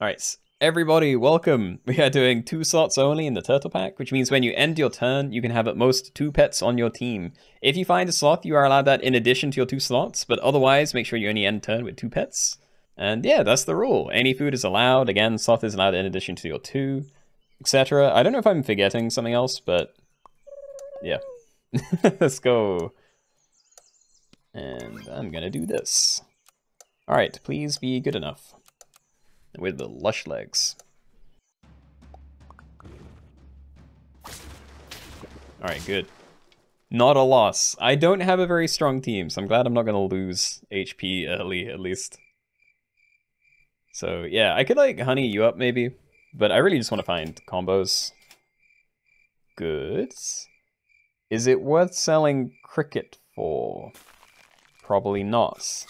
Alright, everybody, welcome. We are doing two slots only in the turtle pack, which means when you end your turn, you can have at most two pets on your team. If you find a slot, you are allowed that in addition to your two slots, but otherwise, make sure you only end turn with two pets. And yeah, that's the rule. Any food is allowed. Again, slot is allowed in addition to your two, etc. I don't know if I'm forgetting something else, but yeah. Let's go. And I'm gonna do this. Alright, please be good enough with the lush legs. Alright, good. Not a loss. I don't have a very strong team, so I'm glad I'm not going to lose HP early, at least. So, yeah, I could, like, honey you up, maybe. But I really just want to find combos. Good. Is it worth selling Cricket for? Probably not.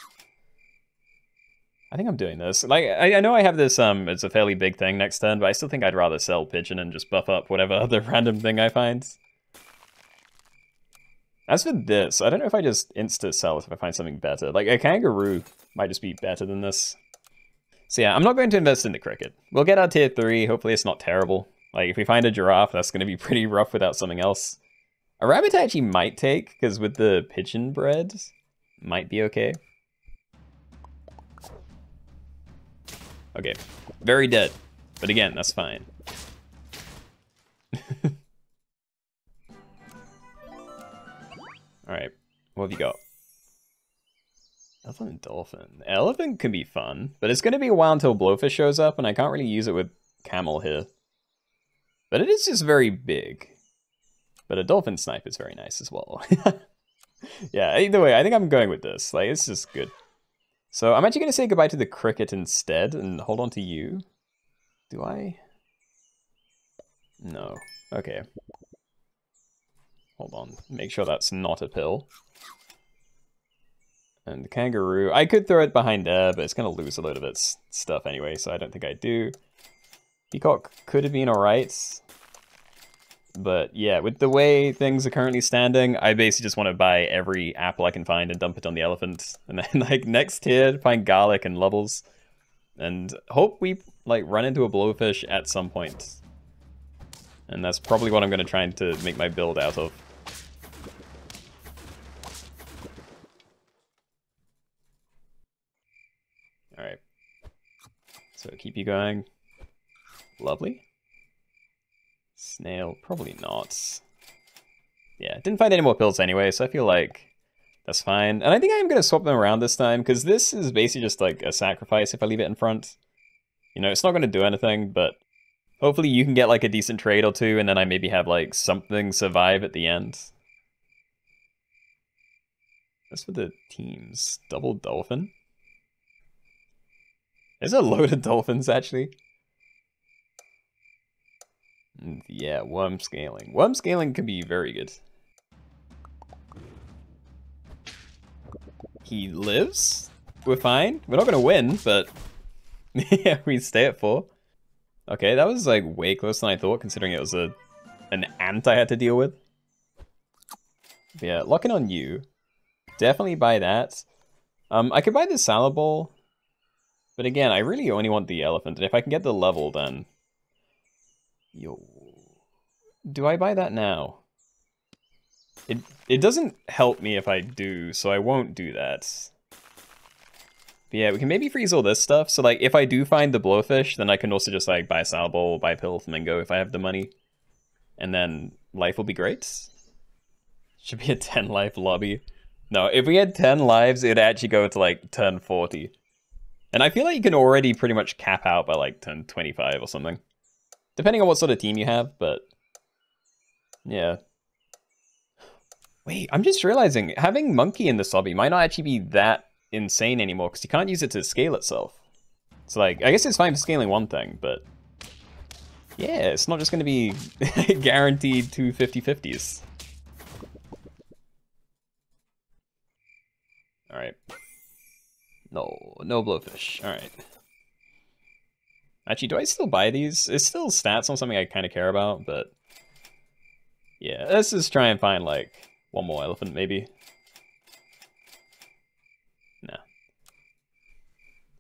I think I'm doing this. Like, I, I know I have this, um, it's a fairly big thing next turn, but I still think I'd rather sell Pigeon and just buff up whatever other random thing I find. As for this, I don't know if I just insta-sell if I find something better. Like, a Kangaroo might just be better than this. So yeah, I'm not going to invest in the Cricket. We'll get our tier 3, hopefully it's not terrible. Like, if we find a Giraffe, that's going to be pretty rough without something else. A Rabbit I actually might take, because with the Pigeon bread, might be okay. Okay, very dead. But again, that's fine. Alright, what have you got? Elephant dolphin. Elephant can be fun, but it's going to be a while until Blowfish shows up, and I can't really use it with Camel here. But it is just very big. But a dolphin snipe is very nice as well. yeah, either way, I think I'm going with this. Like, it's just good. So I'm actually going to say goodbye to the cricket instead and hold on to you. Do I? No. Okay. Hold on. Make sure that's not a pill. And the kangaroo, I could throw it behind there, but it's going to lose a load of its stuff anyway, so I don't think I do. Peacock could have been alright. But yeah, with the way things are currently standing, I basically just want to buy every apple I can find and dump it on the elephant. And then like next tier, find garlic and levels. And hope we like run into a blowfish at some point. And that's probably what I'm going to try and to make my build out of. Alright. So keep you going. Lovely. Snail, probably not. Yeah, didn't find any more pills anyway, so I feel like that's fine. And I think I am going to swap them around this time, because this is basically just like a sacrifice if I leave it in front. You know, it's not going to do anything, but hopefully you can get like a decent trade or two, and then I maybe have like something survive at the end. That's for the teams. Double dolphin? There's a load of dolphins, actually. Yeah, worm scaling. Worm scaling can be very good. He lives? We're fine. We're not gonna win, but yeah, we stay at four. Okay, that was like way closer than I thought, considering it was a an ant I had to deal with. But yeah, locking on you. Definitely buy that. Um, I could buy the salad bowl, but again, I really only want the elephant, and if I can get the level, then Yo. Do I buy that now? It it doesn't help me if I do, so I won't do that. But yeah, we can maybe freeze all this stuff. So like if I do find the blowfish, then I can also just like buy Salbo, buy Pill Flamingo if I have the money. And then life will be great. Should be a 10 life lobby. No, if we had 10 lives, it'd actually go to like turn 40. And I feel like you can already pretty much cap out by like turn 25 or something. Depending on what sort of team you have, but yeah. Wait, I'm just realizing having Monkey in the lobby might not actually be that insane anymore because you can't use it to scale itself. So like, I guess it's fine for scaling one thing, but yeah, it's not just going to be guaranteed two 50-50s. Alright. No, no blowfish. Alright. Actually, do I still buy these? It's still stats on something I kind of care about, but... Yeah, let's just try and find, like, one more elephant, maybe. Nah.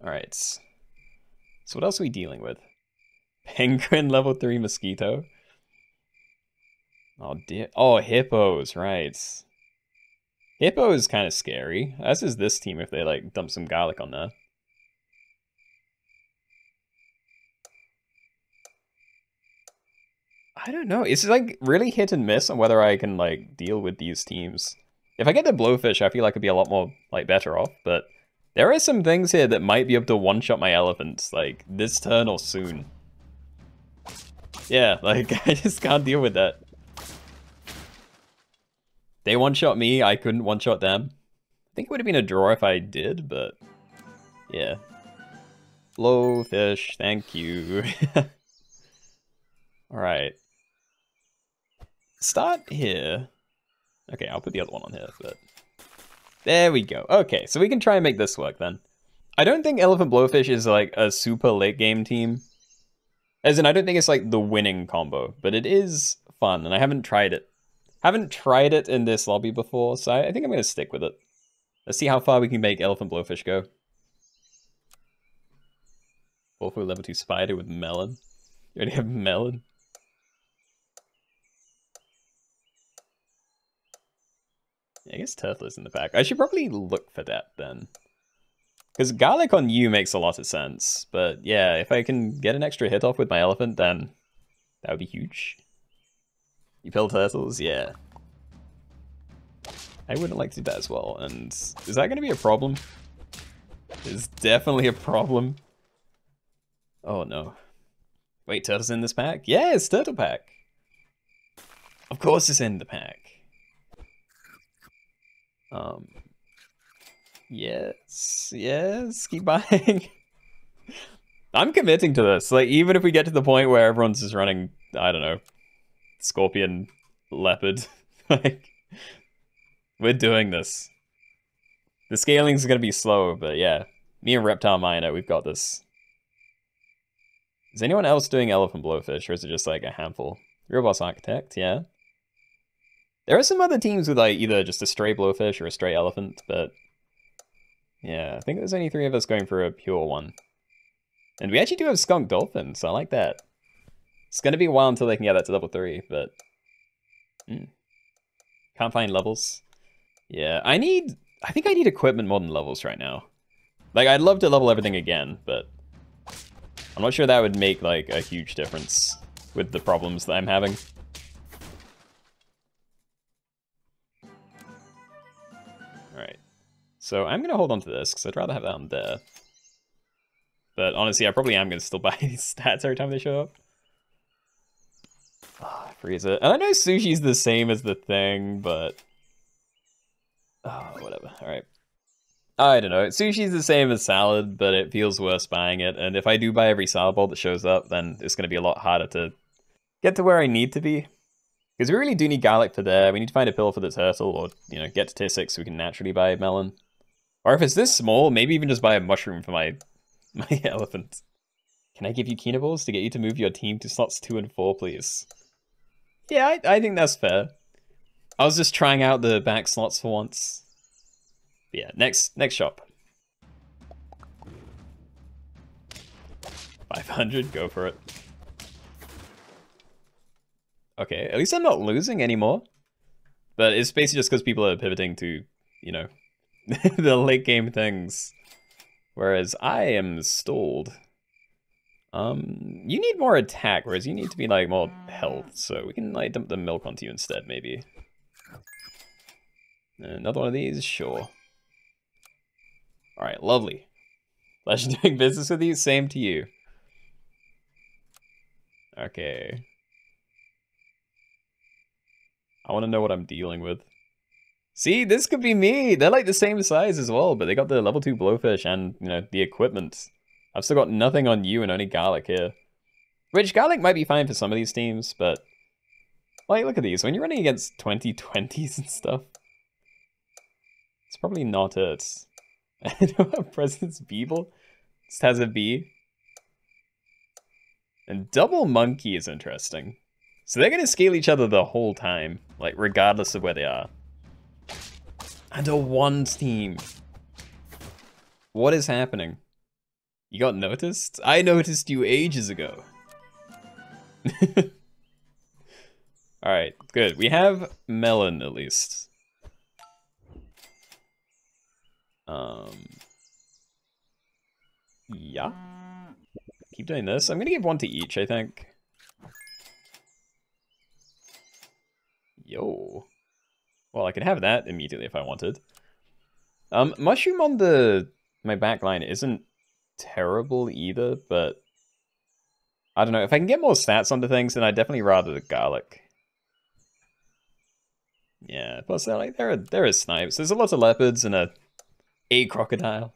Alright. So what else are we dealing with? Penguin level 3 mosquito. Oh dear. Oh, hippos, right. Hippo is kind of scary. As is this team if they like dump some garlic on there. I don't know. It's like really hit and miss on whether I can like deal with these teams. If I get the blowfish, I feel like I'd be a lot more like better off, but there are some things here that might be able to one-shot my elephants, like this turn or soon. Yeah, like I just can't deal with that. They one-shot me, I couldn't one-shot them. I think it would have been a draw if I did, but yeah. Blowfish, thank you. Alright. Start here. Okay, I'll put the other one on here, but... There we go. Okay, so we can try and make this work then. I don't think Elephant Blowfish is like a super late game team. As in, I don't think it's like the winning combo, but it is fun, and I haven't tried it. Haven't tried it in this lobby before, so I think I'm going to stick with it. Let's see how far we can make Elephant Blowfish go. Awful level 2 spider with melon. You already have melon? I guess turtle is in the back. I should probably look for that then. Because garlic on you makes a lot of sense. But yeah, if I can get an extra hit off with my elephant, then that would be huge. You kill turtles? Yeah. I wouldn't like to do that as well. And is that going to be a problem? It's definitely a problem. Oh no. Wait, turtle's in this pack? Yeah, it's turtle pack. Of course it's in the pack. Um, yes, yes, keep buying. I'm committing to this. Like, even if we get to the point where everyone's just running, I don't know, scorpion, leopard, like, we're doing this. The scaling is going to be slow, but yeah, me and Reptile Miner, we've got this. Is anyone else doing Elephant Blowfish, or is it just like a handful? Real Boss Architect, yeah. There are some other teams with like either just a stray blowfish or a stray elephant, but yeah, I think there's only three of us going for a pure one. And we actually do have skunk dolphin, so I like that. It's gonna be a while until they can get that to level three, but mm. can't find levels. Yeah, I need. I think I need equipment more than levels right now. Like, I'd love to level everything again, but I'm not sure that would make like a huge difference with the problems that I'm having. So I'm going to hold on to this, because I'd rather have that on there. But honestly, I probably am going to still buy these stats every time they show up. Oh, freeze it. And I know sushi's the same as the thing, but... Oh, whatever. Alright. I don't know. Sushi's the same as salad, but it feels worse buying it. And if I do buy every salad bowl that shows up, then it's going to be a lot harder to get to where I need to be. Because we really do need garlic for there. We need to find a pill for the turtle, or, you know, get to tier 6 so we can naturally buy melon. Or if it's this small, maybe even just buy a mushroom for my my elephant. Can I give you Kinaballs to get you to move your team to slots 2 and 4, please? Yeah, I, I think that's fair. I was just trying out the back slots for once. But yeah, next next shop. 500, go for it. Okay, at least I'm not losing anymore. But it's basically just because people are pivoting to, you know, the late game things. Whereas I am stalled. Um, you need more attack, whereas you need to be like more health, so we can like dump the milk onto you instead, maybe. Another one of these, sure. Alright, lovely. Pleasure doing business with you, same to you. Okay. I want to know what I'm dealing with. See, this could be me. They're like the same size as well, but they got the level 2 blowfish and, you know, the equipment. I've still got nothing on you and only garlic here. Which, garlic might be fine for some of these teams, but... Like, look at these. When you're running against 2020s and stuff, it's probably not it. I know what President's Beeble just has a B. And Double Monkey is interesting. So they're going to scale each other the whole time, like, regardless of where they are. And a one team. What is happening? You got noticed? I noticed you ages ago. Alright, good. We have melon at least. Um, yeah. Keep doing this. I'm gonna give one to each, I think. Yo. Well, I could have that immediately if I wanted. Um, mushroom on the my back line isn't terrible either, but I don't know. If I can get more stats onto things, then I'd definitely rather the garlic. Yeah, plus they're like there are there is snipes. There's a lot of leopards and a a crocodile.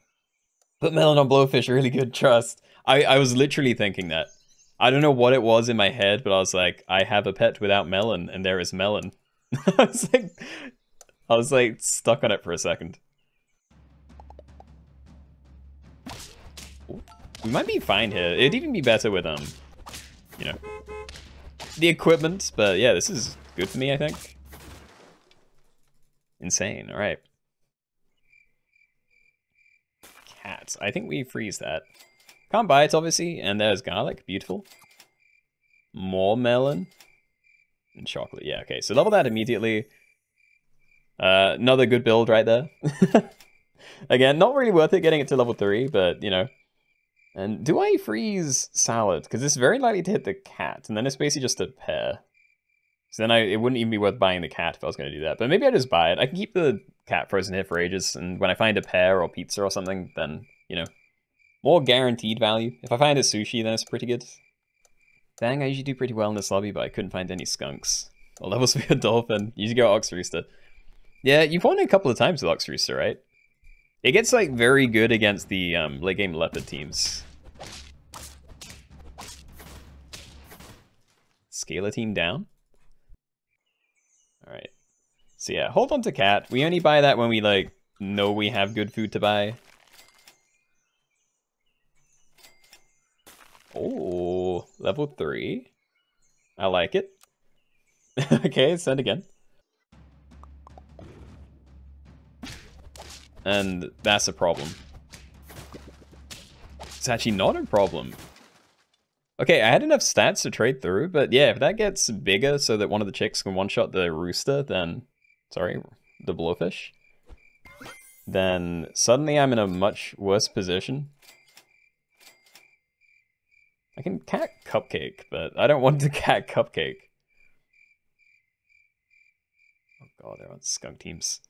But melon on blowfish really good. Trust. I I was literally thinking that. I don't know what it was in my head, but I was like, I have a pet without melon, and there is melon. I was like, I was like stuck on it for a second. We might be fine here. It'd even be better with um, you know, the equipment. But yeah, this is good for me, I think. Insane. All right. Cats. I think we freeze that. Can't buy it, obviously. And there's garlic. Beautiful. More melon. And chocolate. Yeah, okay. So level that immediately. Uh, another good build right there. Again, not really worth it getting it to level 3, but, you know. And do I freeze salad? Because it's very likely to hit the cat, and then it's basically just a pear. So then I, it wouldn't even be worth buying the cat if I was going to do that. But maybe I just buy it. I can keep the cat frozen here for ages, and when I find a pear or pizza or something, then, you know, more guaranteed value. If I find a sushi, then it's pretty good. Dang, I usually do pretty well in this lobby, but I couldn't find any skunks. Or levels for a dolphin. You usually go Ox Rooster. Yeah, you've won a couple of times with Ox Rooster, right? It gets, like, very good against the um, late game Leopard teams. Scale a team down? Alright. So yeah, hold on to cat. We only buy that when we, like, know we have good food to buy. Oh, level 3. I like it. okay, send again. And that's a problem. It's actually not a problem. Okay, I had enough stats to trade through, but yeah, if that gets bigger so that one of the chicks can one-shot the rooster, then... Sorry, the blowfish. Then suddenly I'm in a much worse position. I can cat cupcake, but I don't want to cat cupcake. Oh god, they're on skunk teams.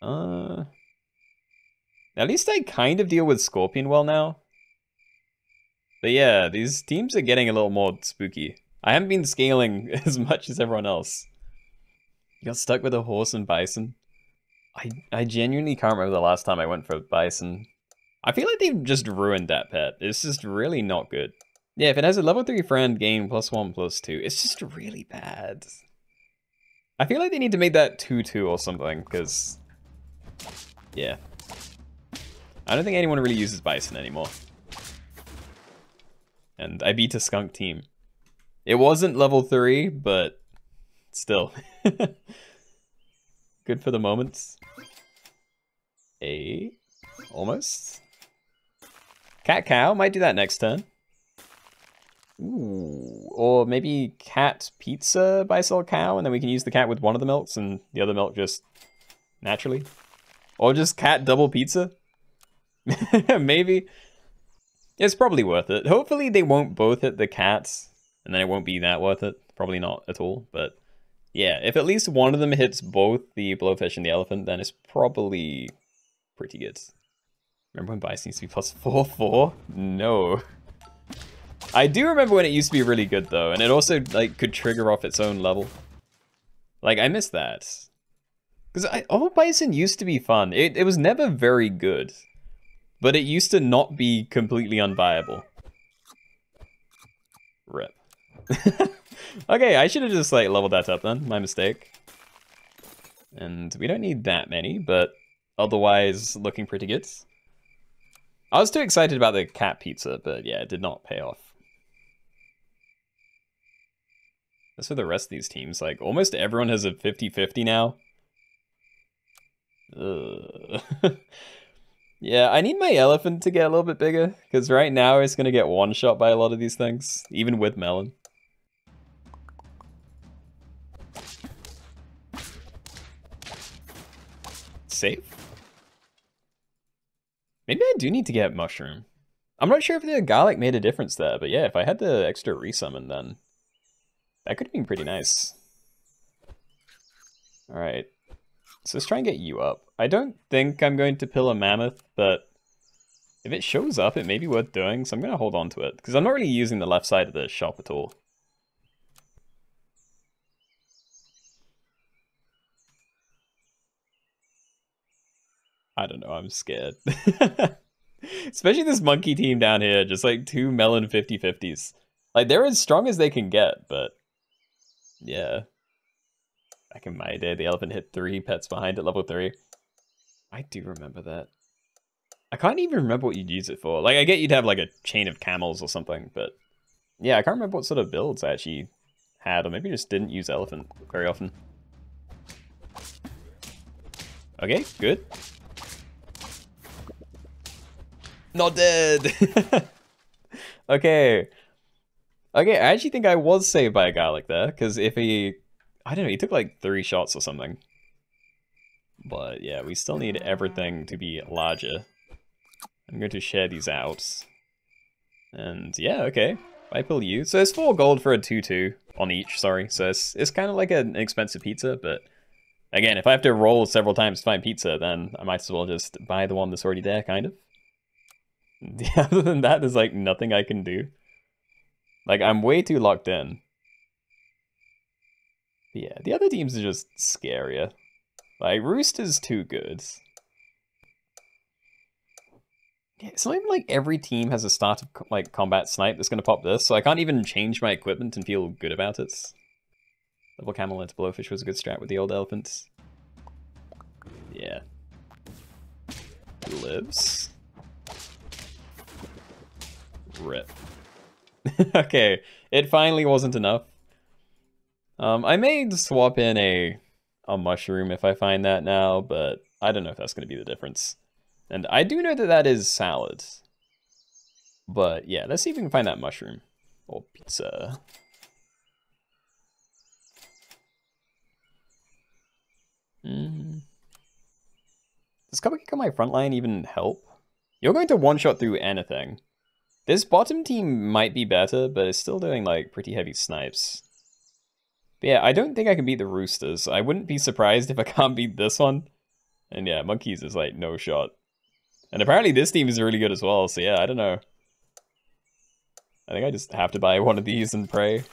Uh, at least I kind of deal with Scorpion well now. But yeah, these teams are getting a little more spooky. I haven't been scaling as much as everyone else. You got stuck with a horse and bison. I I genuinely can't remember the last time I went for a bison. I feel like they've just ruined that pet. It's just really not good. Yeah, if it has a level 3 friend, gain plus 1, plus 2, it's just really bad. I feel like they need to make that 2-2 or something, because... Yeah. I don't think anyone really uses Bison anymore. And I beat a skunk team. It wasn't level 3, but still. Good for the moments. A... Almost. Cat cow, might do that next turn. Ooh, or maybe cat pizza by sell cow, and then we can use the cat with one of the milks and the other milk just naturally. Or just cat double pizza. maybe. It's probably worth it. Hopefully they won't both hit the cats, and then it won't be that worth it. Probably not at all, but yeah, if at least one of them hits both the blowfish and the elephant, then it's probably pretty good. Remember when Bison used to be plus 4-4? No. I do remember when it used to be really good though, and it also like could trigger off its own level. Like, I miss that. Because all Bison used to be fun. It, it was never very good. But it used to not be completely unviable. Rip. okay, I should have just like leveled that up then. My mistake. And we don't need that many, but otherwise looking pretty good. I was too excited about the cat pizza, but yeah, it did not pay off. As for the rest of these teams, like, almost everyone has a 50-50 now. Yeah, I need my elephant to get a little bit bigger, because right now it's going to get one-shot by a lot of these things, even with melon. Safe? Maybe I do need to get mushroom. I'm not sure if the garlic made a difference there, but yeah, if I had the extra resummon, then that could have been pretty nice. Alright, so let's try and get you up. I don't think I'm going to pill a mammoth, but if it shows up, it may be worth doing, so I'm going to hold on to it, because I'm not really using the left side of the shop at all. I don't know, I'm scared. Especially this monkey team down here, just like two melon 50-50s. Like, they're as strong as they can get, but... Yeah. Back in my day, the elephant hit three pets behind at level three. I do remember that. I can't even remember what you'd use it for. Like, I get you'd have like a chain of camels or something, but... Yeah, I can't remember what sort of builds I actually had, or maybe just didn't use elephant very often. Okay, good. Not dead. okay. Okay, I actually think I was saved by a guy like there, because if he... I don't know, he took like three shots or something. But yeah, we still need everything to be larger. I'm going to share these out. And yeah, okay. I pull you. So it's four gold for a 2-2 on each, sorry. So it's, it's kind of like an expensive pizza, but again, if I have to roll several times to find pizza, then I might as well just buy the one that's already there, kind of. Other than that, there's like nothing I can do. Like, I'm way too locked in. But yeah, the other teams are just scarier. Like, Rooster's too good. Yeah, not even like every team has a start of like combat snipe that's going to pop this, so I can't even change my equipment and feel good about it. Double camel into blowfish was a good strat with the old elephants. Yeah. lives. Rip. okay, it finally wasn't enough. Um, I may swap in a a mushroom if I find that now, but I don't know if that's going to be the difference. And I do know that that is salad. But yeah, let's see if we can find that mushroom. Or pizza. Mm. Does kick on my front line even help? You're going to one-shot through anything. This bottom team might be better, but it's still doing like pretty heavy snipes. But yeah, I don't think I can beat the Roosters. I wouldn't be surprised if I can't beat this one. And yeah, Monkeys is like no shot. And apparently this team is really good as well, so yeah, I don't know. I think I just have to buy one of these and pray.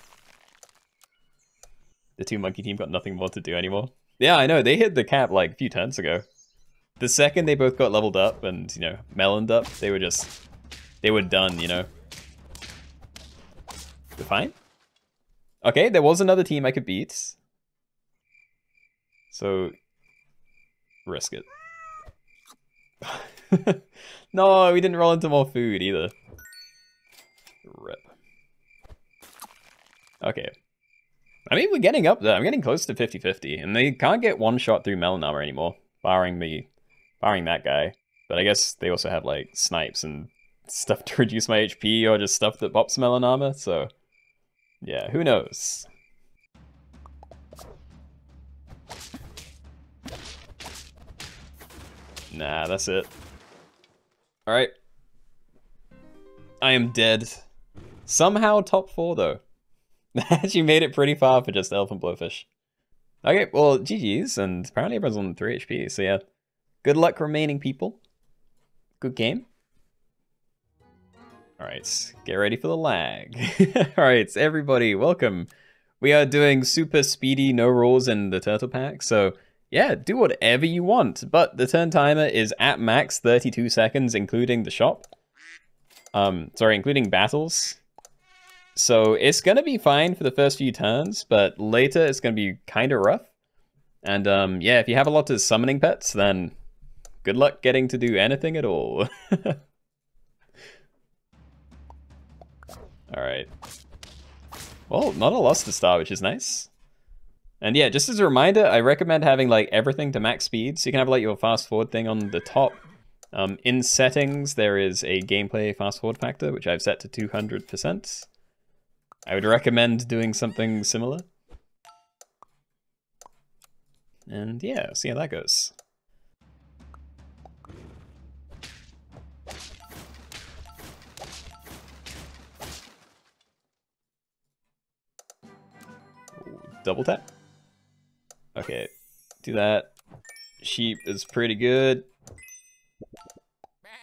The two monkey team got nothing more to do anymore. Yeah, I know, they hit the cap like a few turns ago. The second they both got leveled up and, you know, meloned up, they were just they were done, you know. We're fine. Okay, there was another team I could beat. So, risk it. no, we didn't roll into more food either. Rip. Okay. I mean, we're getting up there. I'm getting close to 50-50, and they can't get one shot through Melon Armor anymore, barring me, barring that guy. But I guess they also have, like, snipes and stuff to reduce my HP or just stuff that pops melon armor, so yeah, who knows. Nah, that's it. Alright. I am dead. Somehow top four, though. Actually made it pretty far for just Elephant Blowfish. Okay, well, GG's, and apparently everyone's on 3 HP, so yeah. Good luck remaining people. Good game. All right, get ready for the lag. All right, everybody, welcome. We are doing super speedy no rules in the turtle pack, so yeah, do whatever you want. But the turn timer is at max 32 seconds, including the shop. Um, sorry, including battles. So it's gonna be fine for the first few turns, but later it's gonna be kind of rough. And um, yeah, if you have a lot of summoning pets, then good luck getting to do anything at all. Alright. Well, not a loss to start, which is nice. And yeah, just as a reminder, I recommend having like everything to max speed, so you can have like your fast forward thing on the top, Um, in settings, there is a gameplay fast forward factor, which I've set to 200%. I would recommend doing something similar. And yeah, see how that goes. Double tap. Okay, do that. Sheep is pretty good.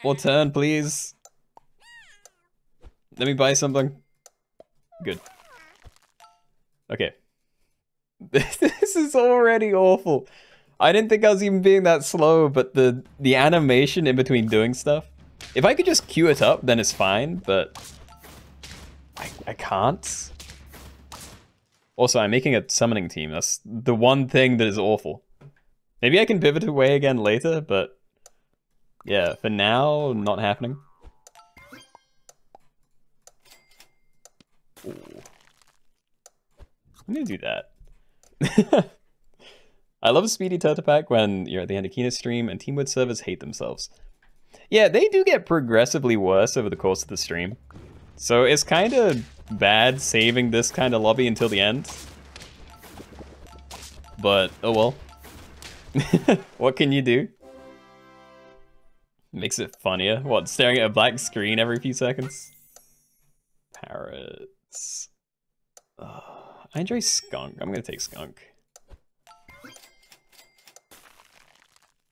More turn, please. Let me buy something. Good. Okay. this is already awful. I didn't think I was even being that slow, but the, the animation in between doing stuff. If I could just queue it up, then it's fine, but I, I can't. Also, I'm making a summoning team. That's the one thing that is awful. Maybe I can pivot away again later, but yeah, for now, not happening. Ooh. I'm gonna do that. I love Speedy Turtle Pack when you're at the end of Keenoe stream and Team Wood servers hate themselves. Yeah, they do get progressively worse over the course of the stream. So it's kind of bad saving this kind of lobby until the end. But, oh well. what can you do? Makes it funnier. What, staring at a black screen every few seconds? Parrots. I enjoy skunk. I'm gonna take skunk.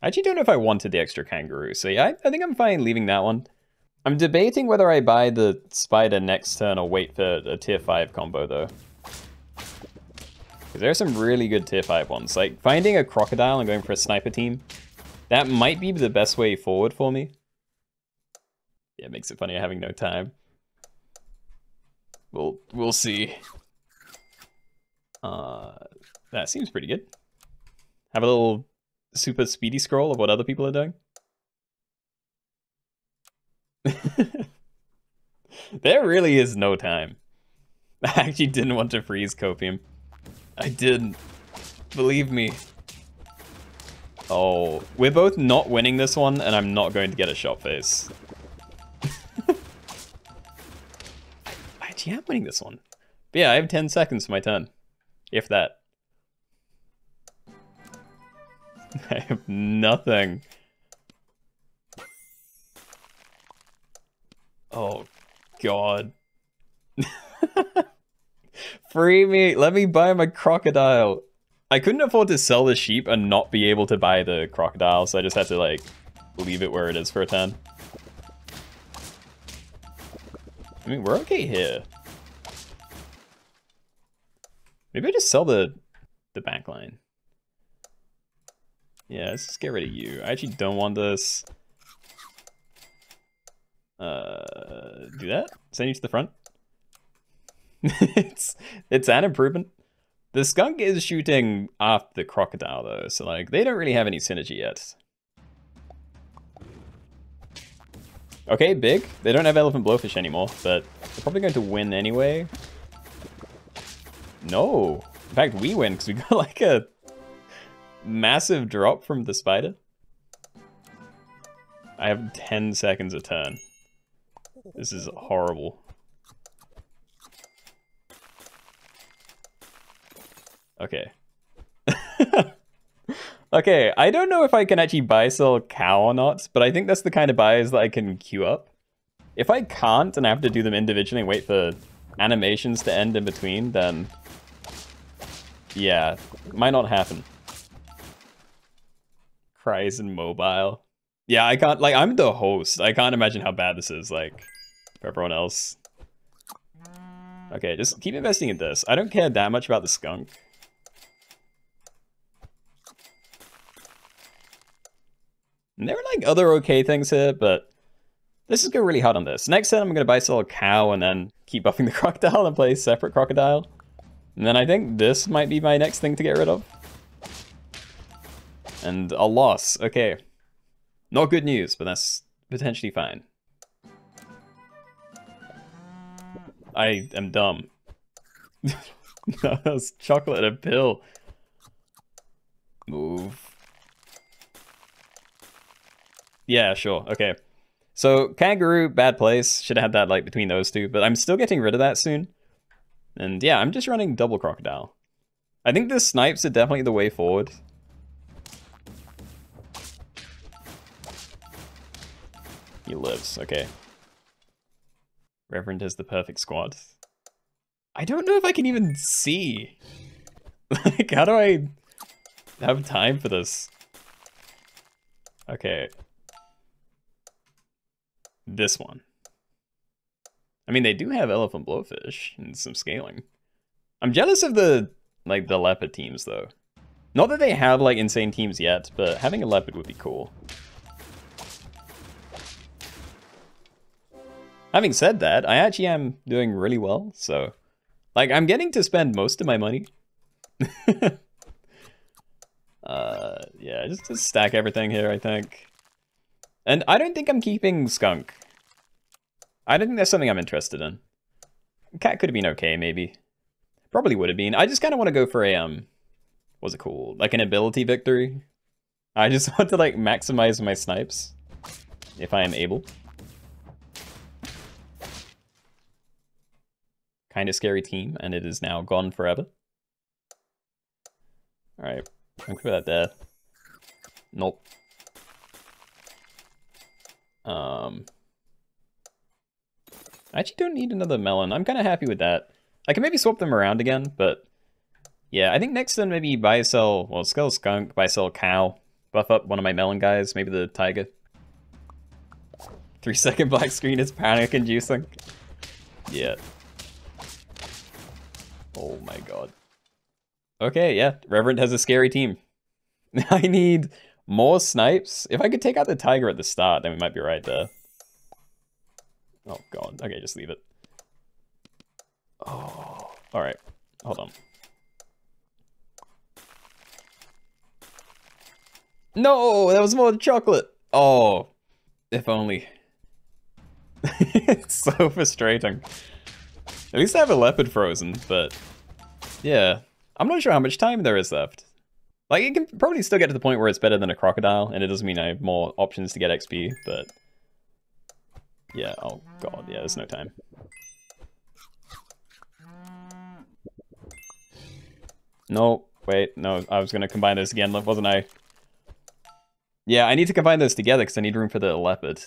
I actually don't know if I wanted the extra kangaroo, so yeah, I, I think I'm fine leaving that one. I'm debating whether I buy the spider next turn or wait for a tier 5 combo though. Because there are some really good tier 5 ones. Like finding a crocodile and going for a sniper team, that might be the best way forward for me. Yeah, it makes it funny having no time. We'll we'll see. Uh, that seems pretty good. Have a little super speedy scroll of what other people are doing. there really is no time. I actually didn't want to freeze Copium. I didn't. Believe me. Oh, we're both not winning this one, and I'm not going to get a shot face. I actually am winning this one. But yeah, I have 10 seconds for my turn. If that. I have nothing. Oh, God. Free me. Let me buy my crocodile. I couldn't afford to sell the sheep and not be able to buy the crocodile, so I just had to, like, leave it where it is for a 10. I mean, we're okay here. Maybe I just sell the the back line. Yeah, let's just get rid of you. I actually don't want this. Uh, do that? Send you to the front? it's it's an improvement. The skunk is shooting after the crocodile though, so like they don't really have any synergy yet. Okay, big. They don't have elephant blowfish anymore, but they're probably going to win anyway. No. In fact, we win because we got like a massive drop from the spider. I have 10 seconds a turn. This is horrible. Okay. okay, I don't know if I can actually buy sell cow or not, but I think that's the kind of buys that I can queue up. If I can't and I have to do them individually and wait for animations to end in between, then yeah, might not happen. Cries and mobile. Yeah, I can't, like, I'm the host. I can't imagine how bad this is, like, for everyone else. Okay, just keep investing in this. I don't care that much about the skunk. And there are like other okay things here, but this is just go really hard on this. Next turn, I'm going to buy a cow and then keep buffing the crocodile and play separate crocodile. And then I think this might be my next thing to get rid of. And a loss. Okay. Not good news, but that's potentially fine. I am dumb. that's chocolate and a pill. Move. Yeah, sure. Okay. So kangaroo, bad place. Should have had that like between those two, but I'm still getting rid of that soon. And yeah, I'm just running double crocodile. I think the snipes are definitely the way forward. He lives, okay. Reverend has the perfect squad. I don't know if I can even see. Like, how do I have time for this? Okay. This one. I mean, they do have elephant blowfish and some scaling. I'm jealous of the, like, the leopard teams, though. Not that they have, like, insane teams yet, but having a leopard would be cool. Having said that, I actually am doing really well, so... Like, I'm getting to spend most of my money. uh, yeah, just to stack everything here, I think. And I don't think I'm keeping Skunk. I don't think that's something I'm interested in. Cat could have been okay, maybe. Probably would have been. I just kind of want to go for a, um, what's it called? Like an ability victory. I just want to, like, maximize my snipes. If I am able. Kind of scary team, and it is now gone forever. Alright, I'm for that there. Nope. Um, I actually don't need another melon. I'm kind of happy with that. I can maybe swap them around again, but yeah, I think next then maybe buy sell, well, Skull Skunk, buy sell Cow, buff up one of my melon guys, maybe the Tiger. Three second black screen is panic inducing. Yeah. Oh my god. Okay, yeah, Reverend has a scary team. I need more snipes. If I could take out the tiger at the start, then we might be right there. Oh god, okay, just leave it. Oh, alright, hold on. No, that was more chocolate. Oh, if only. it's so frustrating. At least I have a leopard frozen, but yeah. I'm not sure how much time there is left. Like, it can probably still get to the point where it's better than a crocodile, and it doesn't mean I have more options to get XP, but... Yeah, oh god, yeah, there's no time. No, wait, no, I was gonna combine this again, wasn't I? Yeah, I need to combine those together because I need room for the leopard.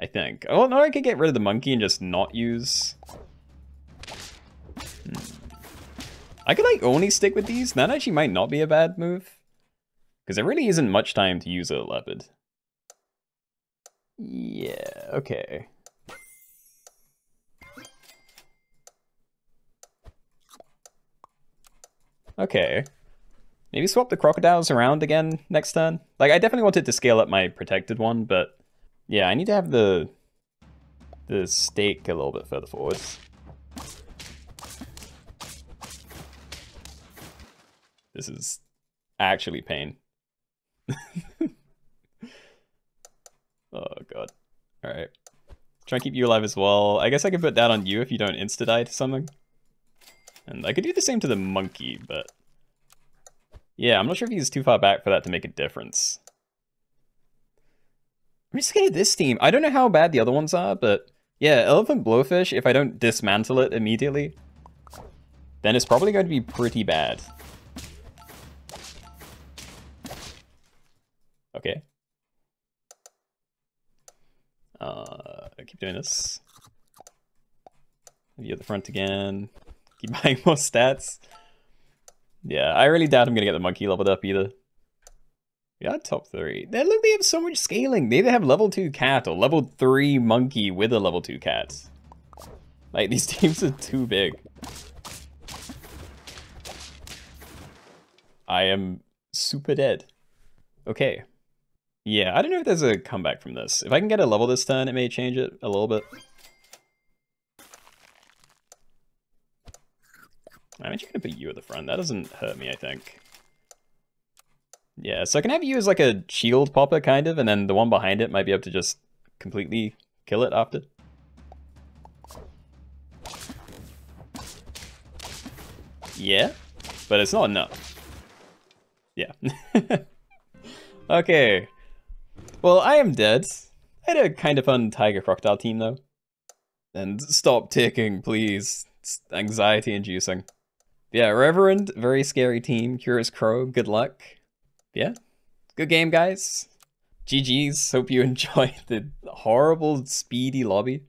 I think. Oh, no, I could get rid of the monkey and just not use... I could like only stick with these. That actually might not be a bad move. Because there really isn't much time to use a leopard. Yeah, okay. Okay. Maybe swap the crocodiles around again next turn. Like, I definitely wanted to scale up my protected one, but yeah, I need to have the the stake a little bit further forward. This is actually pain. oh god. Alright. Try and keep you alive as well. I guess I could put that on you if you don't insta-die to something. And I could do the same to the monkey, but... Yeah, I'm not sure if he's too far back for that to make a difference. I'm just scared of this team. I don't know how bad the other ones are, but... Yeah, Elephant Blowfish, if I don't dismantle it immediately, then it's probably going to be pretty bad. Okay. Uh, keep doing this. View at the front again. Keep buying more stats. Yeah, I really doubt I'm gonna get the monkey leveled up either. Yeah, top three. They look, they have so much scaling. They either have level two cat or level three monkey with a level two cat. Like these teams are too big. I am super dead. Okay. Yeah, I don't know if there's a comeback from this. If I can get a level this turn, it may change it a little bit. I'm actually gonna put you at the front. That doesn't hurt me, I think. Yeah, so I can have you as like a shield popper, kind of, and then the one behind it might be able to just completely kill it after. Yeah, but it's not enough. Yeah. okay, Well, I am dead. I had a kind of fun Tiger Crocodile team, though. And stop ticking, please. It's anxiety inducing. Yeah, Reverend, very scary team. Curious Crow, good luck. Yeah, good game, guys. GG's. Hope you enjoyed the horrible, speedy lobby.